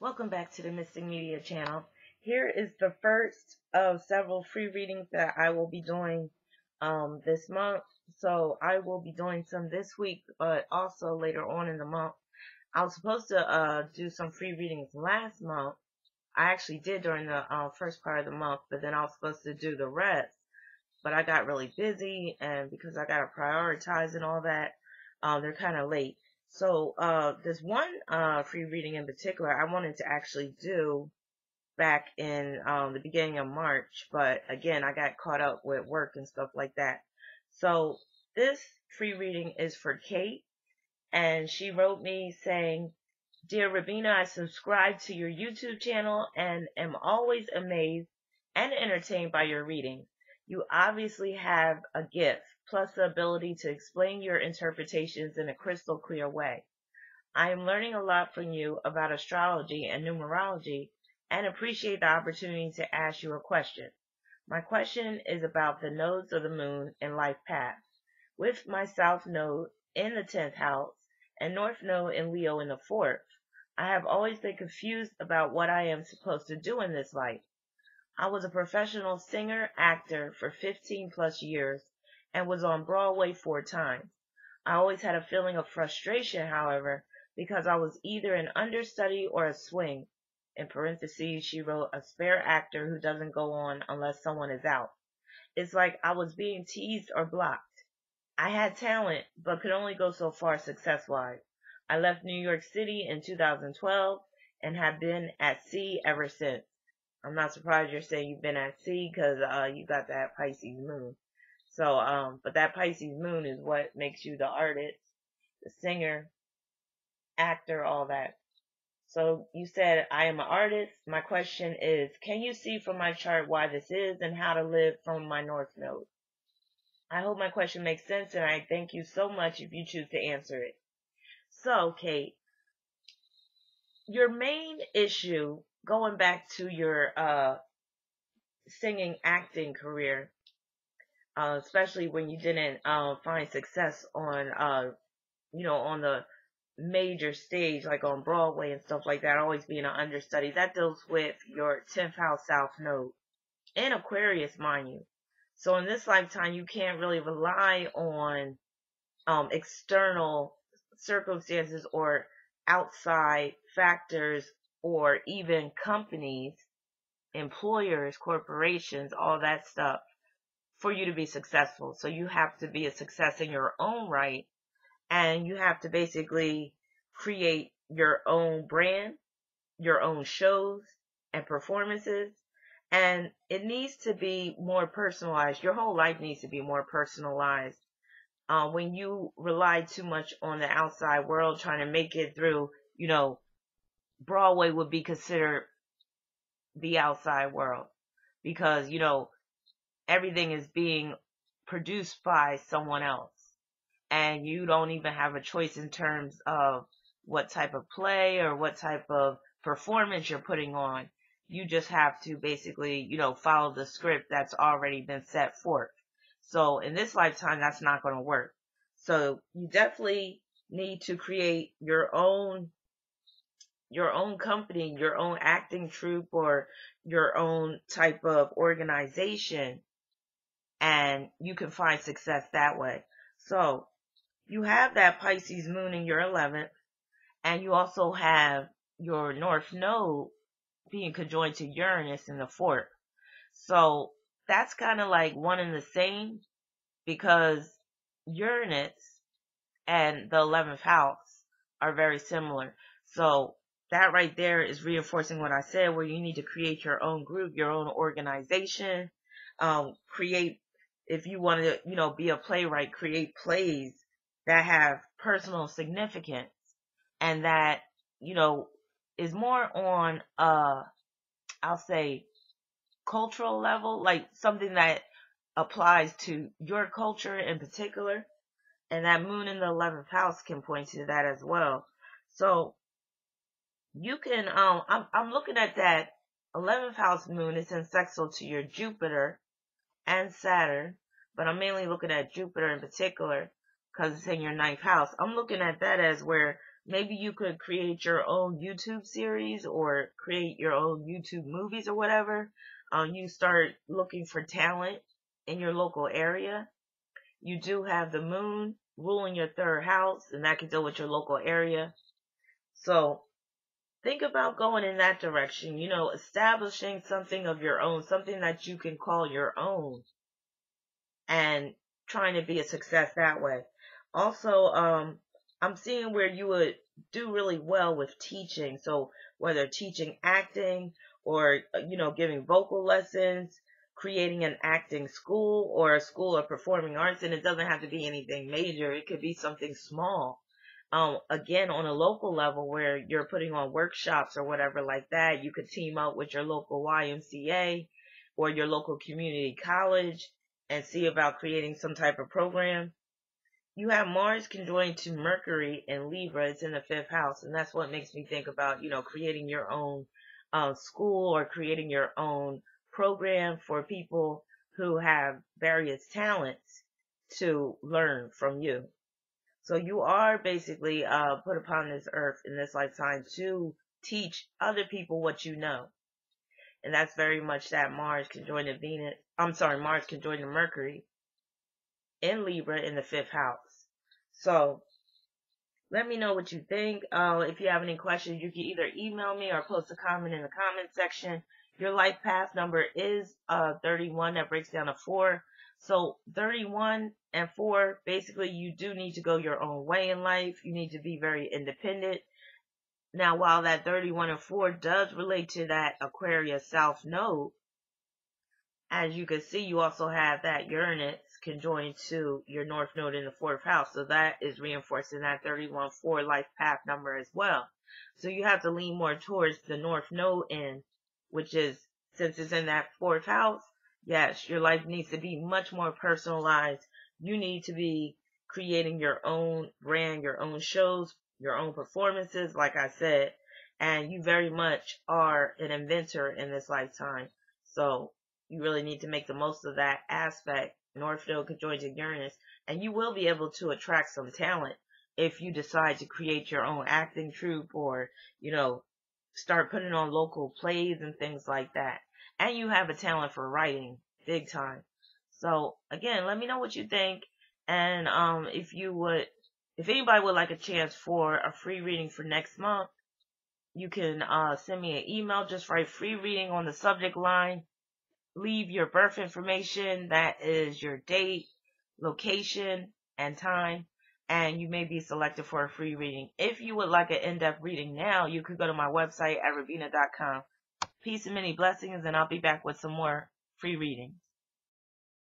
Welcome back to the Mystic Media channel. Here is the first of several free readings that I will be doing um, this month. So I will be doing some this week, but also later on in the month. I was supposed to uh, do some free readings last month. I actually did during the uh, first part of the month, but then I was supposed to do the rest. But I got really busy, and because I got to prioritize and all that, um, they're kind of late. So uh, there's one uh, free reading in particular I wanted to actually do back in um, the beginning of March, but again, I got caught up with work and stuff like that. So this free reading is for Cate, and she wrote me saying, Dear Rahbinah, I subscribe to your YouTube channel and am always amazed and entertained by your readings. You obviously have a gift plus the ability to explain your interpretations in a crystal clear way. I am learning a lot from you about astrology and numerology and appreciate the opportunity to ask you a question. My question is about the nodes of the moon and life paths. With my south node in the 10th house and north node in Leo in the 4th, I have always been confused about what I am supposed to do in this life. I was a professional singer, actor for 15 plus years and was on Broadway four times. I always had a feeling of frustration, however, because I was either an understudy or a swing. In parentheses, she wrote a spare actor who doesn't go on unless someone is out. It's like I was being teased or blocked. I had talent, but could only go so far success wise. I left New York City in 2012 and have been at sea ever since. I'm not surprised you're saying you've been at sea because uh, you got that Pisces moon. So, um, but that Pisces moon is what makes you the artist, the singer, actor, all that. So you said, I am an artist. My question is, can you see from my chart why this is and how to live from my North Node? I hope my question makes sense and I thank you so much if you choose to answer it. So, Cate, your main issue, going back to your, uh, singing acting career, uh, especially when you didn't uh, find success on, uh, you know, on the major stage, like on Broadway and stuff like that, always being an understudy. That deals with your 10th house South Node in Aquarius, mind you. So in this lifetime, you can't really rely on um, external circumstances or outside factors or even companies, employers, corporations, all that stuff for you to be successful. So you have to be a success in your own right and you have to basically create your own brand, your own shows and performances. And it needs to be more personalized. Your whole life needs to be more personalized. Uh, when you rely too much on the outside world trying to make it through, you know, Broadway would be considered the outside world because, you know, everything is being produced by someone else. And you don't even have a choice in terms of what type of play or what type of performance you're putting on. You just have to basically, you know, follow the script that's already been set forth. So in this lifetime, that's not going to work. So you definitely need to create your own your own company, your own acting troupe or your own type of organization and you can find success that way. So you have that Pisces moon in your 11th and you also have your North Node being conjoined to Uranus in the fourth. So that's kind of like one and the same because Uranus and the 11th house are very similar. So that right there is reinforcing what I said, where you need to create your own group, your own organization, um, create if you want to, you know, be a playwright, create plays that have personal significance and that, you know, is more on, uh, I'll say cultural level, like something that applies to your culture in particular. And that moon in the 11th house can point to that as well. So you can, um, I'm, I'm looking at that 11th house moon. It's in sextile to your Jupiter and Saturn, but I'm mainly looking at Jupiter in particular because it's in your ninth house. I'm looking at that as where maybe you could create your own YouTube series or create your own YouTube movies or whatever. Um, you start looking for talent in your local area. You do have the moon ruling your third house, and that can deal with your local area. So think about going in that direction, you know, establishing something of your own, something that you can call your own and trying to be a success that way. Also, um, I'm seeing where you would do really well with teaching. So whether teaching acting or, uh, you know, giving vocal lessons, creating an acting school or a school of performing arts, and it doesn't have to be anything major. It could be something small um, again, on a local level where you're putting on workshops or whatever like that, you could team up with your local YMCA or your local community college and see about creating some type of program. You have Mars conjoined to Mercury and Libra. It's in the fifth house. And that's what makes me think about, you know, creating your own uh, school or creating your own program for people who have various talents to learn from you. So you are basically uh, put upon this earth in this lifetime to teach other people what you know. And that's very much that Mars conjoined to Venus. I'm sorry, Mars conjoined to Mercury in Libra in the fifth house. So let me know what you think. Uh, if you have any questions, you can either email me or post a comment in the comment section. Your life path number is uh, 31. That breaks down to four. So 31 and 4, basically you do need to go your own way in life. You need to be very independent. Now, while that 31 and 4 does relate to that Aquarius South Node, as you can see, you also have that Uranus conjoined to your North Node in the fourth house. So that is reinforcing that 31-4 life path number as well. So you have to lean more towards the North Node end, which is, since it's in that fourth house, Yes, your life needs to be much more personalized. You need to be creating your own brand, your own shows, your own performances, like I said, and you very much are an inventor in this lifetime. So you really need to make the most of that aspect. North Node conjoined Uranus, and you will be able to attract some talent if you decide to create your own acting troupe or, you know, start putting on local plays and things like that and you have a talent for writing big time. So again, let me know what you think. And um, if you would, if anybody would like a chance for a free reading for next month, you can uh, send me an email. Just write free reading on the subject line. Leave your birth information. That is your date, location, and time. And you may be selected for a free reading. If you would like an in-depth reading now, you could go to my website at rahbinah.com Peace and many blessings, and I'll be back with some more free readings.